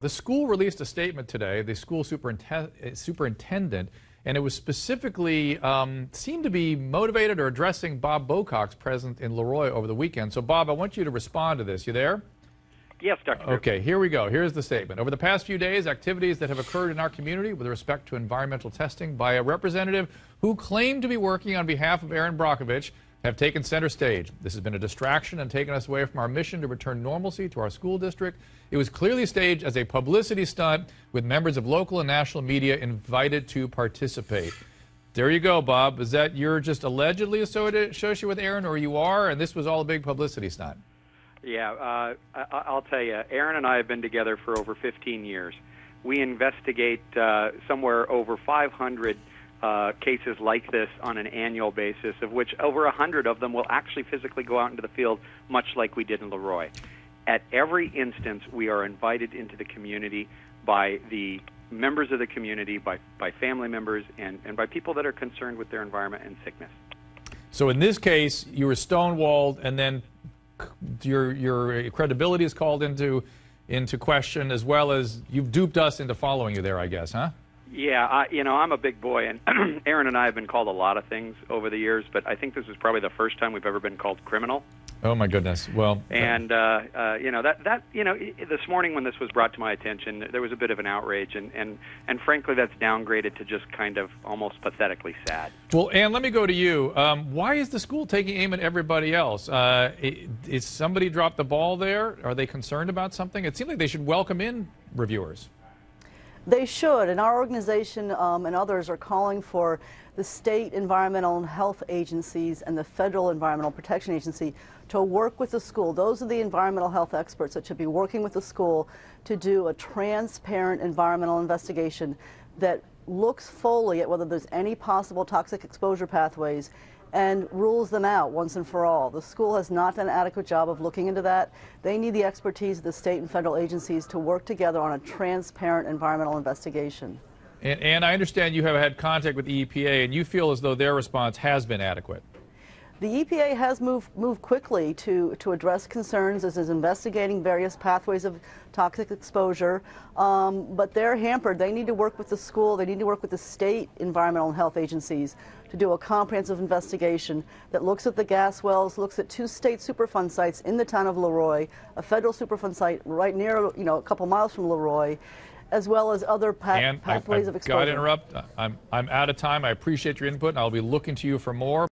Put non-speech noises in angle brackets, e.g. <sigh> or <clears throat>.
The school released a statement today, the school superinte- superintendent, and it was specifically um, seemed to be motivated or addressing Bob Bowcock's presence in Le Roy over the weekend. So, Bob, I want you to respond to this. You there? Yes, Dr. Okay, here we go. Here's the statement. Over the past few days, activities that have occurred in our community with respect to environmental testing by a representative who claimed to be working on behalf of Erin Brockovich have taken center stage. This has been a distraction and taken us away from our mission to return normalcy to our school district. It was clearly staged as a publicity stunt with members of local and national media invited to participate. There you go, Bob. Is that you're just allegedly associated with Erin, or you are, and this was all a big publicity stunt? Yeah, uh, I, will tell you, Erin and I have been together for over 15 years. We investigate uh, somewhere over 500 uh, cases like this on an annual basis, of which over 100 of them will actually physically go out into the field, much like we did in Le Roy. At every instance, we are invited into the community by the members of the community, by, by family members, and, and by people that are concerned with their environment and sickness. So in this case, you were stonewalled, and then your your credibility is called into into question, as well as you've duped us into following you there, I guess, huh? Yeah, I, you know, I'm a big boy, and <clears throat> Erin and I have been called a lot of things over the years, but I think this is probably the first time we've ever been called criminal. Oh my goodness! Well, and uh, uh, you know that that you know this morning when this was brought to my attention, there was a bit of an outrage, and and and frankly, that's downgraded to just kind of almost pathetically sad. Well, Ann, let me go to you. Um, why is the school taking aim at everybody else? Uh, is somebody dropped the ball there? Are they concerned about something? It seems like they should welcome in reviewers. They should, and our organization um, and others are calling for the state environmental and health agencies and the federal environmental protection agency to work with the school. Those are the environmental health experts that should be working with the school to do a transparent environmental investigation that looks fully at whether there's any possible toxic exposure pathways and rules them out once and for all. The school has not done an adequate job of looking into that. They need the expertise of the state and federal agencies to work together on a transparent environmental investigation. And, and I understand you have had contact with the EPA and you feel as though their response has been adequate. The EPA has moved, moved quickly to, to address concerns as is investigating various pathways of toxic exposure, um, but they're hampered. They need to work with the school, they need to work with the state environmental and health agencies to do a comprehensive investigation that looks at the gas wells, looks at two state Superfund sites in the town of Le Roy, a federal Superfund site right near, you know, a couple miles from Le Roy, as well as other pa pathways I, of exposure. Got to interrupt. I'm, I'm out of time. I appreciate your input, and I'll be looking to you for more.